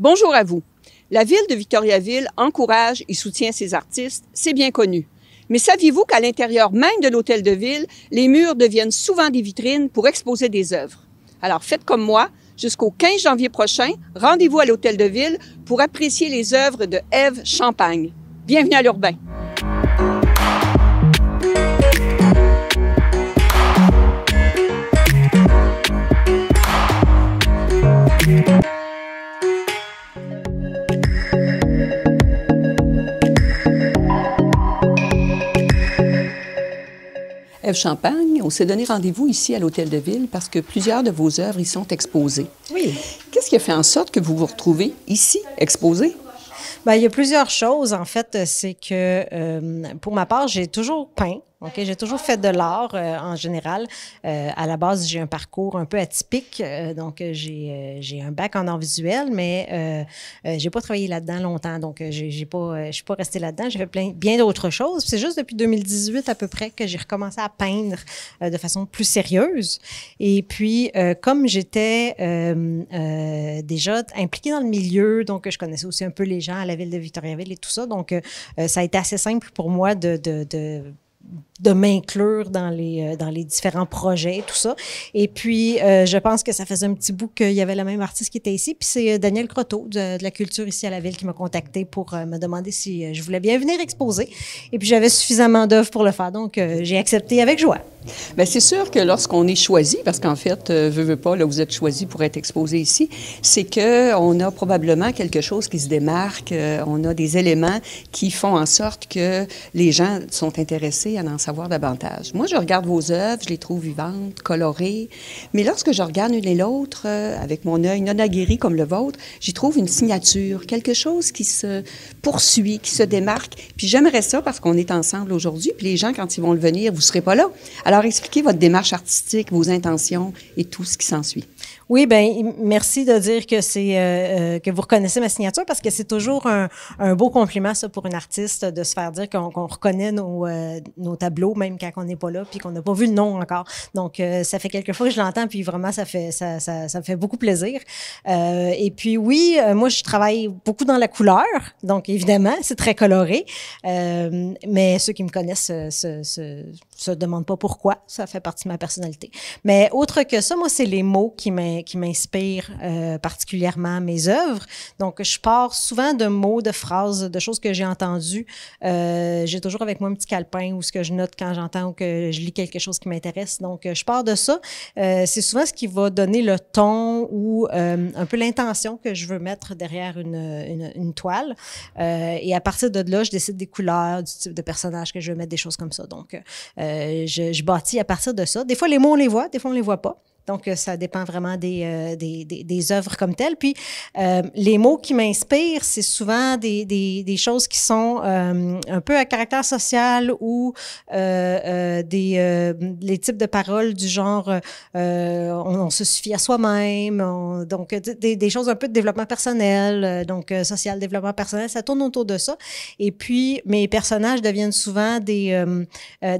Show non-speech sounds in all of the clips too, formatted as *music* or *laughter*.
Bonjour à vous. La ville de Victoriaville encourage et soutient ses artistes, c'est bien connu. Mais saviez-vous qu'à l'intérieur même de l'hôtel de ville, les murs deviennent souvent des vitrines pour exposer des œuvres? Alors faites comme moi, jusqu'au 15 janvier prochain, rendez-vous à l'hôtel de ville pour apprécier les œuvres de Ève Champagne. Bienvenue à l'Urbain. Champagne, on s'est donné rendez-vous ici à l'Hôtel de Ville parce que plusieurs de vos œuvres y sont exposées. Oui. Qu'est-ce qui a fait en sorte que vous vous retrouvez ici, exposée? Bien, il y a plusieurs choses. En fait, c'est que euh, pour ma part, j'ai toujours peint. OK, j'ai toujours fait de l'art euh, en général. Euh, à la base, j'ai un parcours un peu atypique. Euh, donc, j'ai, un bac en art visuel, mais j'ai pas travaillé là-dedans longtemps. Donc, j'ai, pas, je suis pas restée là-dedans. J'ai fait plein, bien d'autres choses. C'est juste depuis 2018 à peu près que j'ai recommencé à peindre de façon plus sérieuse. Et puis, comme j'étais déjà impliquée dans le milieu, donc je connaissais aussi un peu les gens à la ville de Victoriaville et tout ça. Donc, ça a été assez simple pour moi de de m'inclure dans les, euh, dans les différents projets, tout ça. Et puis, euh, je pense que ça faisait un petit bout qu'il y avait la même artiste qui était ici. Puis c'est euh, Daniel Croteau de, la culture ici à la ville qui m'a contacté pour me demander si je voulais bien venir exposer. Et puis, j'avais suffisamment d'œuvres pour le faire. Donc, j'ai accepté avec joie. Bien, c'est sûr que lorsqu'on est choisi, parce qu'en fait, euh, veux, veux pas, là, vous êtes choisi pour être exposé ici, c'est qu'on a probablement quelque chose qui se démarque, on a des éléments qui font en sorte que les gens sont intéressés à en savoir davantage. Moi, je regarde vos œuvres, je les trouve vivantes, colorées, mais lorsque je regarde une et l'autre euh, avec mon œil non aguerri comme le vôtre, j'y trouve une signature, quelque chose qui se poursuit, qui se démarque. Puis j'aimerais ça parce qu'on est ensemble aujourd'hui, puis les gens, quand ils vont le venir, vous serez pas là. Alors expliquez votre démarche artistique, vos intentions et tout ce qui s'ensuit. Oui, ben merci de dire que c'est euh, euh, que vous reconnaissez ma signature parce que c'est toujours un, beau compliment ça pour une artiste de se faire dire qu'on reconnaît nos, euh, nos, tableaux même quand on n'est pas là puis qu'on n'a pas vu le nom encore. Donc ça fait quelques fois que je l'entends puis vraiment ça fait ça, ça, me fait beaucoup plaisir. et puis oui, moi je travaille beaucoup dans la couleur, donc évidemment c'est très coloré. mais ceux qui me connaissent se, se, se demandent pas pourquoi, ça fait partie de ma personnalité. Mais autre que ça, moi c'est les mots qui m'intéressent qui m'inspire euh, particulièrement mes œuvres. Donc, je pars souvent de mots, de phrases, de choses que j'ai entendues. Euh, j'ai toujours avec moi un petit calepin ou ce que je note quand j'entends ou que je lis quelque chose qui m'intéresse. Donc, je pars de ça. Euh, c'est souvent ce qui va donner le ton ou un peu l'intention que je veux mettre derrière une, une, une toile. et à partir de là, je décide des couleurs, du type de personnage que je veux mettre, des choses comme ça. Donc, je, je bâtis à partir de ça. Des fois, les mots, on les voit, des fois, on les voit pas. Donc, euh, ça dépend vraiment des, euh, des, des, des, œuvres comme telles. Puis, euh, les mots qui m'inspirent, c'est souvent des, des, choses qui sont euh, un peu à caractère social ou euh, des les types de paroles du genre on, on, se suffit à soi-même. Donc, des, des, choses un peu de développement personnel, donc social, développement personnel, ça tourne autour de ça. Et puis, mes personnages deviennent souvent des,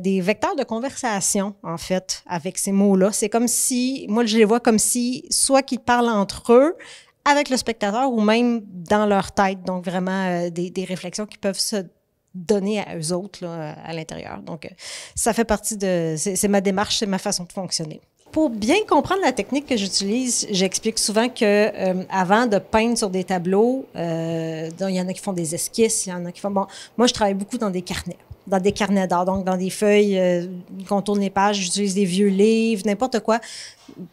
des vecteurs de conversation, en fait, avec ces mots-là. C'est comme si moi, je les vois comme si, soit qu'ils parlent entre eux, avec le spectateur, ou même dans leur tête. Donc, vraiment, euh, des, des, réflexions qui peuvent se donner à eux autres, à l'intérieur. Donc, euh, ça fait partie de... C'est ma démarche, c'est ma façon de fonctionner. Pour bien comprendre la technique que j'utilise, j'explique souvent que euh, avant de peindre sur des tableaux, il y en a qui font des esquisses, il y en a qui font... Bon, moi, je travaille beaucoup dans des carnets dans des carnets d'art, donc dans des feuilles, euh, qu'on tourne les pages, j'utilise des vieux livres, n'importe quoi,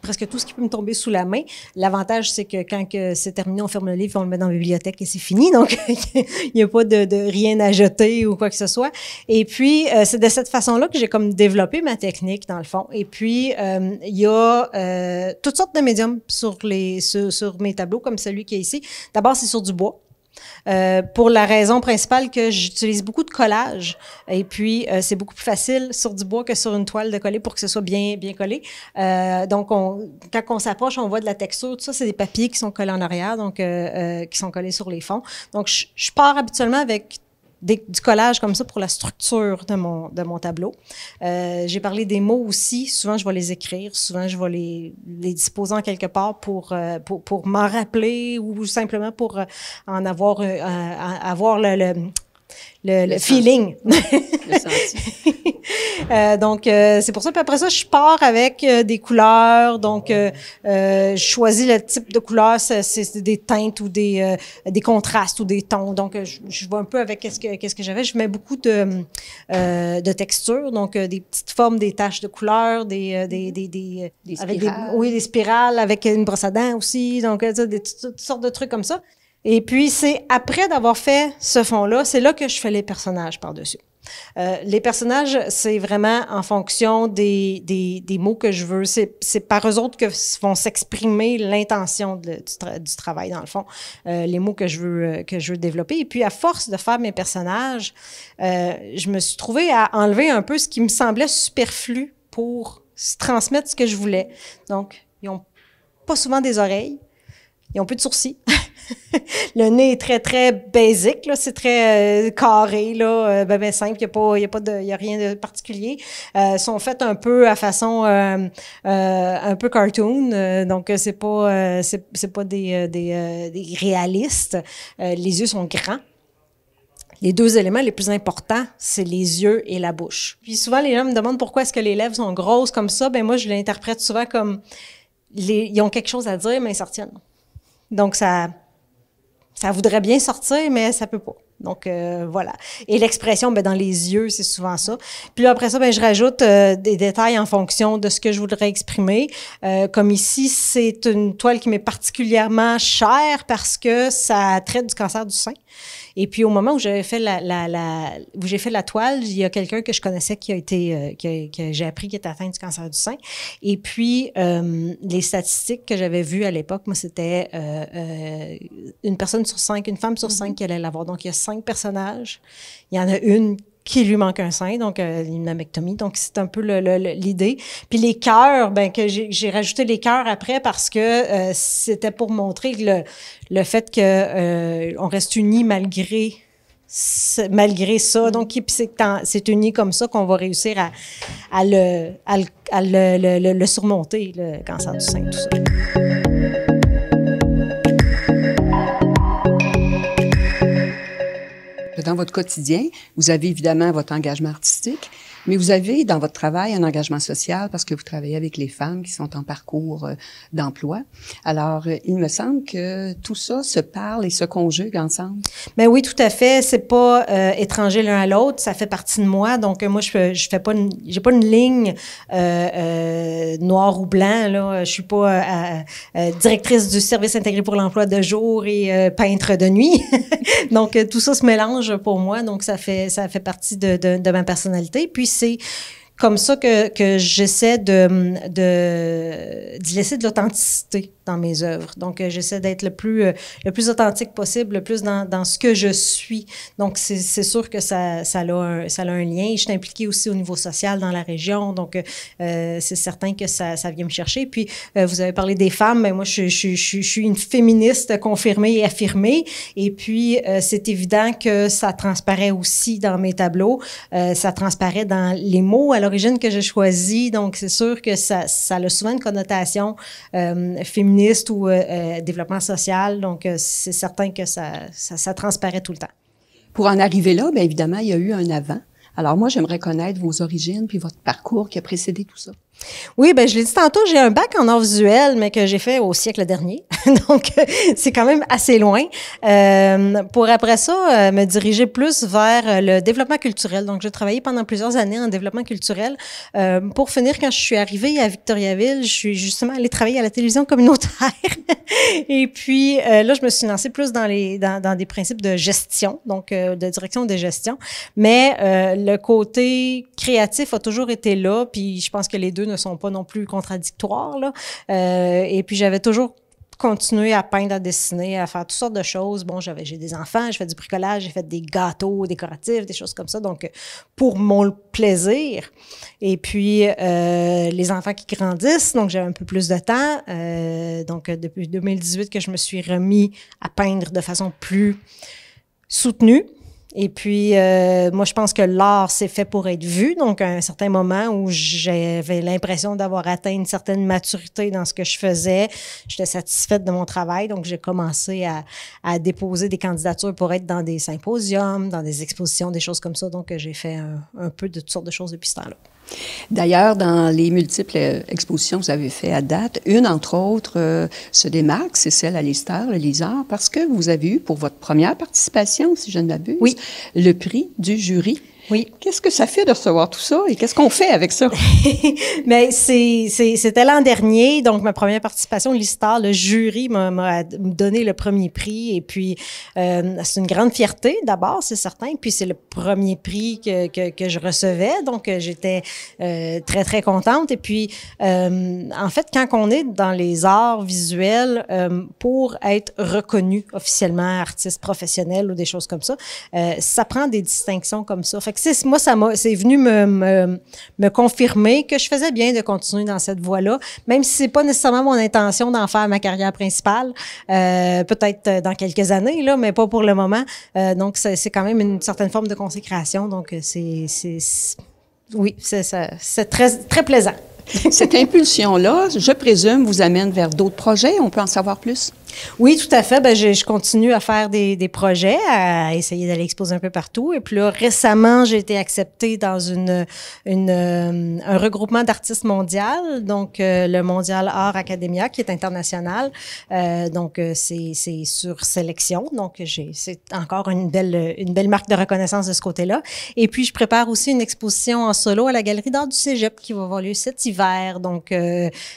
presque tout ce qui peut me tomber sous la main. L'avantage, c'est que quand que c'est terminé, on ferme le livre, on le met dans la bibliothèque et c'est fini, donc *laughs* il n'y a pas de, de, rien à jeter ou quoi que ce soit. Et puis, euh, c'est de cette façon-là que j'ai comme développé ma technique, dans le fond. Et puis, euh, il y a euh, toutes sortes de médiums sur, les, sur, sur mes tableaux, comme celui qui est ici. D'abord, c'est sur du bois. Euh, pour la raison principale que j'utilise beaucoup de collage et puis euh, c'est beaucoup plus facile sur du bois que sur une toile de coller pour que ce soit bien bien collé. Euh, donc on, quand on s'approche, on voit de la texture. Tout ça, c'est des papiers qui sont collés en arrière, donc qui sont collés sur les fonds. Donc je pars habituellement avec du collage comme ça pour la structure de mon, de mon tableau. Euh, j'ai parlé des mots aussi. Souvent, je vais les écrire. Souvent, je vais les, les disposer en quelque part pour, euh, pour, pour m'en rappeler ou simplement pour euh, en avoir, euh, avoir le, le le, le, feeling. le *laughs* euh, donc, euh, c'est pour ça. Puis après ça, je pars avec euh, des couleurs. Donc, euh, je choisis le type de couleur. C'est des teintes ou des, des contrastes ou des tons. Donc, je, je vois un peu avec qu'est-ce que, qu'est-ce que j'avais. Je mets beaucoup de, de textures. Donc, des petites formes, des taches de couleurs, des, des, des, des, des avec des, oui, des spirales avec une brosse à dents aussi. Donc, des, toutes sortes de trucs comme ça. Et puis, c'est après d'avoir fait ce fond-là, c'est là que je fais les personnages par-dessus. Euh, les personnages, c'est vraiment en fonction des, des, des mots que je veux. C'est par eux autres que vont s'exprimer l'intention du, du, travail, dans le fond, euh, les mots que je, veux, euh, que je veux développer. Et puis, à force de faire mes personnages, euh, je me suis trouvée à enlever un peu ce qui me semblait superflu pour transmettre ce que je voulais. Donc, ils ont pas souvent des oreilles, ils ont peu de sourcils. *laughs* *laughs* le nez est très, très basique, là. C'est très euh, carré, là. Euh, ben, ben, simple. Il n'y a pas, y a pas de, y a rien de particulier. Euh, sont faits un peu à façon, euh, un peu cartoon. donc, c'est pas, c'est, c'est pas des, des, des réalistes. les yeux sont grands. Les deux éléments les plus importants, c'est les yeux et la bouche. Puis souvent, les gens me demandent pourquoi est-ce que les lèvres sont grosses comme ça. Ben moi, je l'interprète souvent comme les, ils ont quelque chose à dire, mais ils sortiennent. Donc, ça, ça voudrait bien sortir, mais ça peut pas. Donc euh, voilà. Et l'expression, ben, dans les yeux, c'est souvent ça. Puis là, après ça, ben, je rajoute euh, des détails en fonction de ce que je voudrais exprimer. Euh, comme ici, c'est une toile qui m'est particulièrement chère parce que ça traite du cancer du sein. Et puis au moment où j'avais fait la, la, la où j'ai fait la toile, il y a quelqu'un que je connaissais qui a été euh, que, que j'ai appris qu'il était atteint du cancer du sein. Et puis euh, les statistiques que j'avais vues à l'époque, moi c'était euh, euh une personne sur cinq, une femme sur cinq qui allait l'avoir. Donc il y a cinq personnages. Il y en a une qui lui manque un sein, donc euh, une mammectomie. Donc, c'est un peu l'idée. Puis les cœurs, ben que j'ai rajouté les cœurs après parce que euh, c'était pour montrer le, le fait que euh, on reste unis malgré malgré ça. Donc, c'est uni comme ça qu'on va réussir à, à, le, à, le, à le, le surmonter, le cancer du sein, tout ça. Votre quotidien, vous avez évidemment votre engagement artistique, mais vous avez dans votre travail un engagement social parce que vous travaillez avec les femmes qui sont en parcours euh, d'emploi. Alors, euh, il me semble que tout ça se parle et se conjugue ensemble. Ben oui, tout à fait. C'est pas euh, étranger l'un à l'autre. Ça fait partie de moi. Donc, moi, je je fais pas, j'ai pas une ligne euh, noir ou blanc. Là, je suis pas directrice du service intégré pour l'emploi de jour et peintre de nuit. *laughs* donc, tout ça se mélange pour moi. Donc, ça fait, ça fait partie de, de, de ma personnalité. Puis c'est comme ça que, j'essaie de, de, laisser de l'authenticité dans mes œuvres. Donc, euh, j'essaie d'être le plus, euh, le plus authentique possible, le plus dans, dans ce que je suis. Donc, c'est, sûr que ça, ça, a un, ça a un lien. Je suis impliquée aussi au niveau social dans la région. Donc, euh, c'est certain que ça, ça vient me chercher. Puis, vous avez parlé des femmes. Mais moi, je, je, je, suis une féministe confirmée et affirmée. Et puis, c'est évident que ça transparaît aussi dans mes tableaux. ça transparaît dans les mots l'origine que j'ai choisis. Donc, c'est sûr que ça, ça a souvent une connotation féminine ou euh, euh, développement social. Donc, euh, c'est certain que ça, ça, ça, transparaît tout le temps. Pour en arriver là, bien évidemment, il y a eu un avant. Alors moi, j'aimerais connaître vos origines puis votre parcours qui a précédé tout ça. Oui, ben je l'ai dit tantôt, j'ai un bac en art visuel, mais que j'ai fait au siècle dernier. *laughs* Donc, c'est quand même assez loin. Euh, pour après ça, euh, me diriger plus vers euh, le développement culturel. Donc, j'ai travaillé pendant plusieurs années en développement culturel. Euh, pour finir, quand je suis arrivée à Victoriaville, je suis justement allée travailler à la télévision communautaire. *laughs* Et puis, euh, là, je me suis lancée plus dans, les, dans, dans des principes de gestion, donc de direction de gestion. Mais le côté créatif a toujours été là, puis je pense que les deux ne sont pas non plus contradictoires. Euh, et puis j'avais toujours continué à peindre, à dessiner, à faire toutes sortes de choses. Bon, j'avais j'ai des enfants, j'ai fait du bricolage, j'ai fait des gâteaux décoratifs, des choses comme ça. Donc, pour mon plaisir. Et puis, euh, les enfants qui grandissent, donc j'avais un peu plus de temps. Euh, donc, depuis 2018 que je me suis remis à peindre de façon plus soutenue. Et puis, euh, moi, je pense que l'art, c'est fait pour être vu. Donc, à un certain moment où j'avais l'impression d'avoir atteint une certaine maturité dans ce que je faisais, j'étais satisfaite de mon travail. Donc, j'ai commencé à, à, déposer des candidatures pour être dans des symposiums, dans des expositions, des choses comme ça. Donc, j'ai fait un, un peu de toutes sortes de choses depuis ce temps-là. D'ailleurs, dans les multiples expositions que vous avez faites à date, une, entre autres, euh, se démarque, c'est celle à l'Esther, le Lisard, parce que vous avez eu, pour votre première participation, si je ne m'abuse, oui. le prix du jury oui. Qu'est-ce que ça fait de recevoir tout ça et qu'est-ce qu'on fait avec ça? *laughs* Mais c'était l'an dernier, donc ma première participation, l'histoire, le jury m'a donné le premier prix et puis euh, c'est une grande fierté d'abord, c'est certain, puis c'est le premier prix que, que, que, je recevais, donc euh, j'étais euh, très très contente et puis euh, en fait quand on est dans les arts visuels pour être reconnu officiellement artiste professionnel ou des choses comme ça, ça prend des distinctions comme ça. Fait moi, ça m'a, c'est venu me, me, me, confirmer que je faisais bien de continuer dans cette voie-là, même si c'est pas nécessairement mon intention d'en faire ma carrière principale, euh, peut-être dans quelques années, là, mais pas pour le moment. Euh, donc, c'est, quand même une certaine forme de consécration. Donc, c'est, oui, c'est très, très plaisant. Cette impulsion-là, je présume, vous amène vers d'autres projets. On peut en savoir plus? Oui, tout à fait. Ben, je, je continue à faire des, des, projets, à essayer d'aller exposer un peu partout. Et puis là, récemment, j'ai été acceptée dans une, une euh, un regroupement d'artistes mondial, donc euh, le Mondial Art Academia, qui est international. Euh, donc, euh, c'est sur sélection. Donc, c'est encore une belle, une belle marque de reconnaissance de ce côté-là. Et puis, je prépare aussi une exposition en solo à la Galerie d'art du Cégep qui va avoir lieu cet hiver, donc tout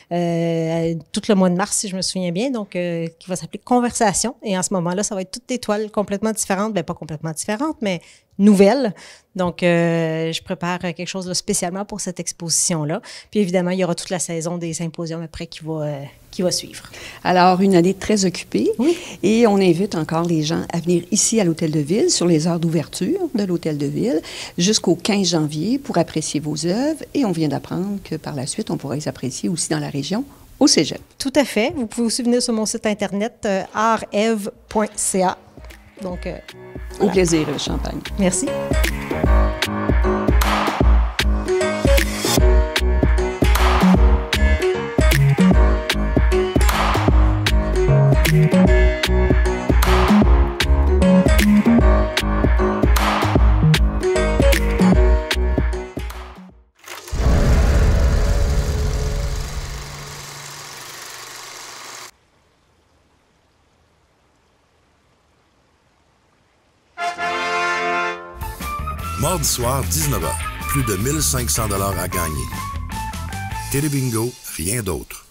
le mois de mars, si je me souviens bien. Donc, qui va s'appeler Conversation. Et en ce moment-là, ça va être toutes des toiles complètement différentes. Bien, pas complètement différentes, mais nouvelles. Donc, euh, je prépare quelque chose de spécialement pour cette exposition-là. Puis évidemment, il y aura toute la saison des symposiums après qui va, euh, qui va suivre. Alors, une année très occupée. Oui. Et on invite encore les gens à venir ici à l'Hôtel de Ville sur les heures d'ouverture de l'Hôtel de Ville jusqu'au 15 janvier pour apprécier vos œuvres. Et on vient d'apprendre que par la suite, on pourra les apprécier aussi dans la région au cégep. Tout à fait. Vous pouvez aussi venir sur mon site internet euh. Donc, euh, au plaisir, Champagne. Merci. Soir, 19h. Plus de 1500 à gagner. Télébingo, rien d'autre.